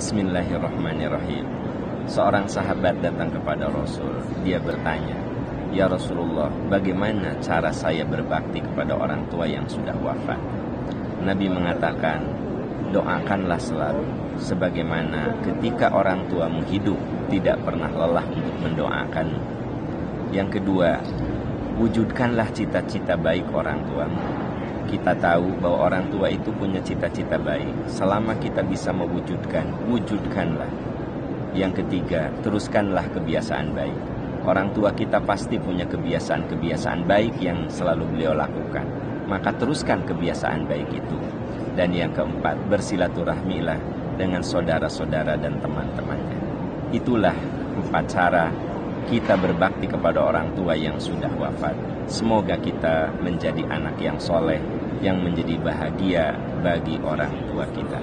Bismillahirrahmanirrahim. Seorang sahabat datang kepada Rasul. Dia bertanya, "Ya Rasulullah, bagaimana cara saya berbakti kepada orang tua yang sudah wafat?" Nabi mengatakan, "Doakanlah selalu sebagaimana ketika orang tuamu hidup tidak pernah lelah untuk mendoakan." Yang kedua, wujudkanlah cita-cita baik orang tuamu kita tahu bahwa orang tua itu punya cita-cita baik. Selama kita bisa mewujudkan, wujudkanlah. Yang ketiga, teruskanlah kebiasaan baik. Orang tua kita pasti punya kebiasaan-kebiasaan baik yang selalu beliau lakukan. Maka teruskan kebiasaan baik itu. Dan yang keempat, bersilaturahmilah dengan saudara-saudara dan teman-temannya. Itulah empat cara kita berbakti kepada orang tua yang sudah wafat. Semoga kita menjadi anak yang soleh, yang menjadi bahagia bagi orang tua kita.